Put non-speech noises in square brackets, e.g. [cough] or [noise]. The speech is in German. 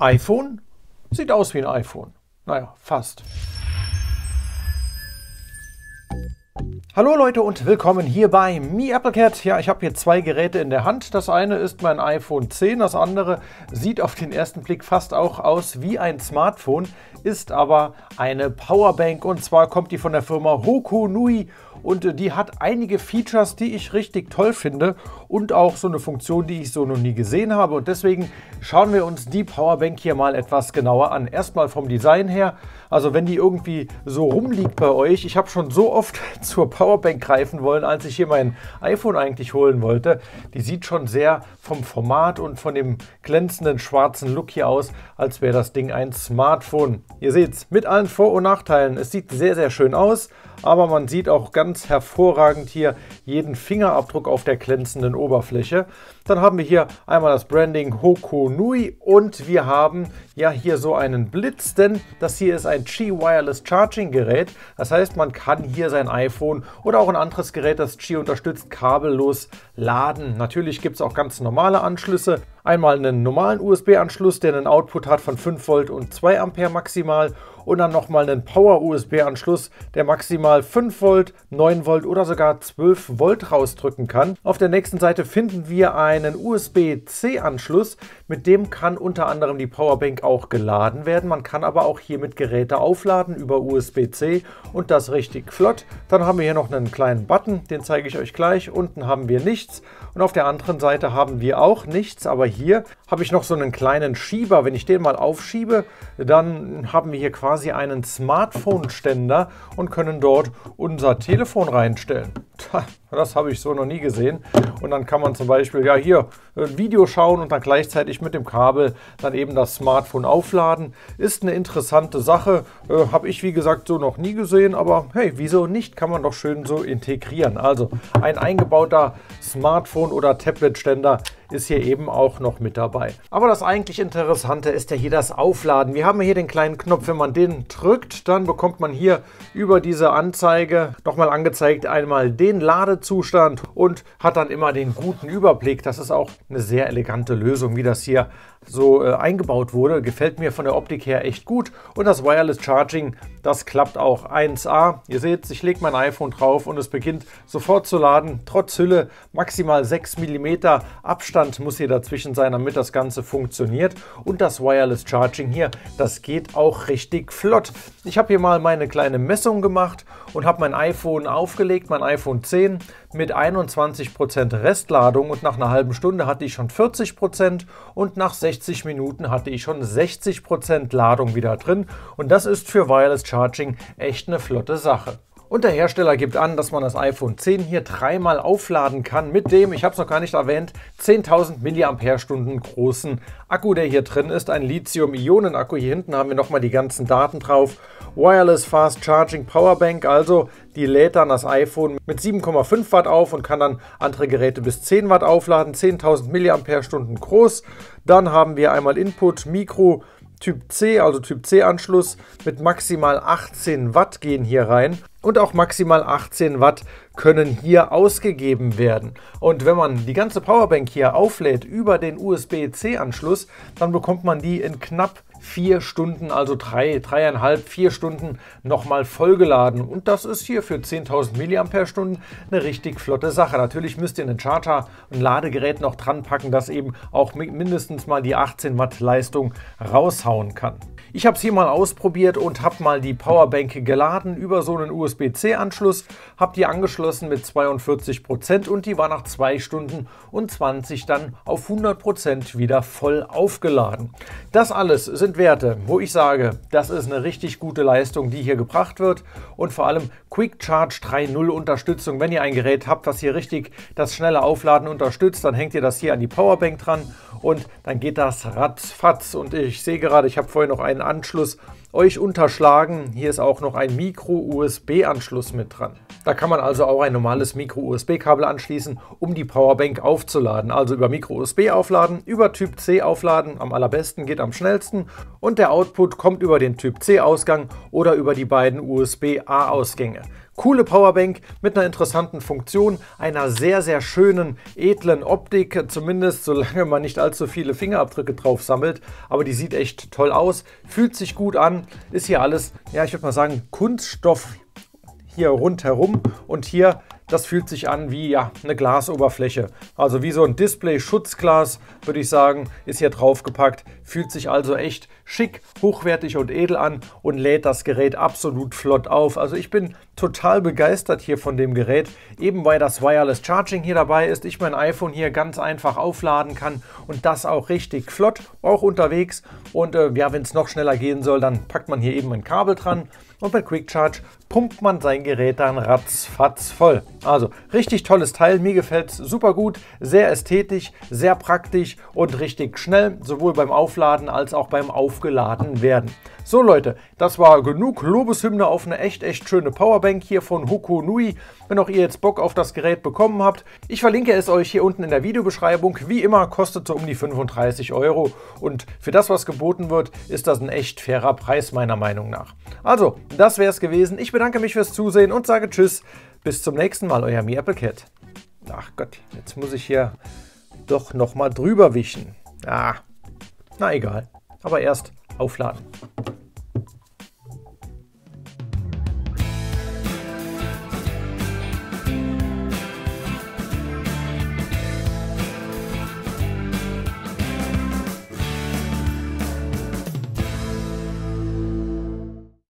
iPhone? Sieht aus wie ein iPhone. Naja, fast. Hallo Leute und willkommen hier bei Me Applecat. Ja, ich habe hier zwei Geräte in der Hand. Das eine ist mein iPhone 10, das andere sieht auf den ersten Blick fast auch aus wie ein Smartphone, ist aber eine Powerbank und zwar kommt die von der Firma Hoku Nui und äh, die hat einige Features, die ich richtig toll finde und auch so eine Funktion, die ich so noch nie gesehen habe. Und deswegen schauen wir uns die Powerbank hier mal etwas genauer an. Erstmal vom Design her. Also wenn die irgendwie so rumliegt bei euch, ich habe schon so oft [laughs] zur Powerbank greifen wollen, als ich hier mein iPhone eigentlich holen wollte. Die sieht schon sehr vom Format und von dem glänzenden schwarzen Look hier aus, als wäre das Ding ein Smartphone. Ihr seht es, mit allen Vor- und Nachteilen. Es sieht sehr, sehr schön aus aber man sieht auch ganz hervorragend hier jeden Fingerabdruck auf der glänzenden Oberfläche. Dann haben wir hier einmal das Branding Hoku Nui und wir haben ja hier so einen Blitz, denn das hier ist ein Qi Wireless Charging Gerät. Das heißt, man kann hier sein iPhone oder auch ein anderes Gerät, das Qi unterstützt, kabellos laden. Natürlich gibt es auch ganz normale Anschlüsse. Einmal einen normalen USB-Anschluss, der einen Output hat von 5 Volt und 2 Ampere maximal und dann nochmal einen Power-USB-Anschluss, der maximal 5 Volt, 9 Volt oder sogar 12 Volt rausdrücken kann. Auf der nächsten Seite finden wir einen USB-C-Anschluss, mit dem kann unter anderem die Powerbank auch geladen werden. Man kann aber auch hiermit Geräte aufladen über USB-C und das richtig flott. Dann haben wir hier noch einen kleinen Button, den zeige ich euch gleich. Unten haben wir nichts und auf der anderen Seite haben wir auch nichts, aber hier habe ich noch so einen kleinen Schieber. Wenn ich den mal aufschiebe, dann haben wir hier quasi einen Smartphone-Ständer und können dort unser Telefon reinstellen. Das habe ich so noch nie gesehen. Und dann kann man zum Beispiel ja hier ein Video schauen und dann gleichzeitig mit dem Kabel dann eben das Smartphone aufladen. Ist eine interessante Sache. Äh, habe ich wie gesagt so noch nie gesehen, aber hey, wieso nicht? Kann man doch schön so integrieren. Also ein eingebauter Smartphone- oder Tablet-Ständer ist hier eben auch noch mit dabei. Aber das eigentlich Interessante ist ja hier das Aufladen. Wir haben hier den kleinen Knopf, wenn man den drückt, dann bekommt man hier über diese Anzeige nochmal angezeigt einmal den Ladezustand und hat dann immer den guten Überblick. Das ist auch eine sehr elegante Lösung, wie das hier so äh, eingebaut wurde. Gefällt mir von der Optik her echt gut. Und das Wireless Charging, das klappt auch 1A. Ihr seht, ich lege mein iPhone drauf und es beginnt sofort zu laden. Trotz Hülle maximal 6 mm Abstand muss hier dazwischen sein, damit das Ganze funktioniert. Und das Wireless Charging hier, das geht auch richtig flott. Ich habe hier mal meine kleine Messung gemacht und habe mein iPhone aufgelegt, mein iPhone 10 mit 21% Restladung und nach einer halben Stunde hatte ich schon 40% und nach 60 Minuten hatte ich schon 60% Ladung wieder drin und das ist für Wireless Charging echt eine flotte Sache. Und der Hersteller gibt an, dass man das iPhone 10 hier dreimal aufladen kann mit dem, ich habe es noch gar nicht erwähnt, 10.000 mAh großen Akku, der hier drin ist. Ein Lithium-Ionen-Akku. Hier hinten haben wir nochmal die ganzen Daten drauf. Wireless Fast Charging Powerbank, also die lädt dann das iPhone mit 7,5 Watt auf und kann dann andere Geräte bis 10 Watt aufladen. 10.000 mAh groß. Dann haben wir einmal Input, Mikro, Typ C, also Typ C Anschluss mit maximal 18 Watt gehen hier rein und auch maximal 18 Watt können hier ausgegeben werden. Und wenn man die ganze Powerbank hier auflädt über den USB-C Anschluss, dann bekommt man die in knapp vier Stunden, also drei, dreieinhalb, vier Stunden nochmal vollgeladen. Und das ist hier für 10.000 mAh eine richtig flotte Sache. Natürlich müsst ihr einen Charger, ein Ladegerät noch dran packen, das eben auch mindestens mal die 18 Watt Leistung raushauen kann. Ich habe es hier mal ausprobiert und habe mal die Powerbank geladen über so einen USB-C-Anschluss, habe die angeschlossen mit 42% und die war nach 2 Stunden und 20 dann auf 100% wieder voll aufgeladen. Das alles sind Werte, wo ich sage, das ist eine richtig gute Leistung, die hier gebracht wird und vor allem Quick Charge 3.0 Unterstützung. Wenn ihr ein Gerät habt, was hier richtig das schnelle Aufladen unterstützt, dann hängt ihr das hier an die Powerbank dran und dann geht das ratzfatz. Und ich sehe gerade, ich habe vorhin noch einen Anschluss euch unterschlagen. Hier ist auch noch ein Micro-USB-Anschluss mit dran. Da kann man also auch ein normales Micro-USB-Kabel anschließen, um die Powerbank aufzuladen. Also über Micro-USB aufladen, über Typ C aufladen, am allerbesten geht am schnellsten. Und der Output kommt über den Typ C-Ausgang oder über die beiden USB-A-Ausgänge. Coole Powerbank mit einer interessanten Funktion, einer sehr, sehr schönen, edlen Optik, zumindest solange man nicht allzu viele Fingerabdrücke drauf sammelt. Aber die sieht echt toll aus, fühlt sich gut an, ist hier alles, ja, ich würde mal sagen, Kunststoff hier rundherum und hier das fühlt sich an wie ja, eine Glasoberfläche. Also wie so ein Display-Schutzglas, würde ich sagen, ist hier draufgepackt. Fühlt sich also echt schick, hochwertig und edel an und lädt das Gerät absolut flott auf. Also ich bin total begeistert hier von dem Gerät, eben weil das Wireless Charging hier dabei ist, ich mein iPhone hier ganz einfach aufladen kann und das auch richtig flott, auch unterwegs. Und äh, ja, wenn es noch schneller gehen soll, dann packt man hier eben ein Kabel dran und bei Quick Charge pumpt man sein Gerät dann ratzfatz voll. Also richtig tolles Teil, mir gefällt es super gut, sehr ästhetisch, sehr praktisch und richtig schnell, sowohl beim Aufladen als auch beim Aufgeladen werden. So Leute, das war genug Lobeshymne auf eine echt, echt schöne Powerbank hier von Hoku Nui. Wenn auch ihr jetzt Bock auf das Gerät bekommen habt, ich verlinke es euch hier unten in der Videobeschreibung. Wie immer kostet so um die 35 Euro und für das, was geboten wird, ist das ein echt fairer Preis meiner Meinung nach. Also, das wäre es gewesen. Ich bedanke mich fürs Zusehen und sage Tschüss. Bis zum nächsten Mal, euer Mi Apple Cat. Ach Gott, jetzt muss ich hier doch nochmal drüber wischen. Ah, na egal. Aber erst aufladen.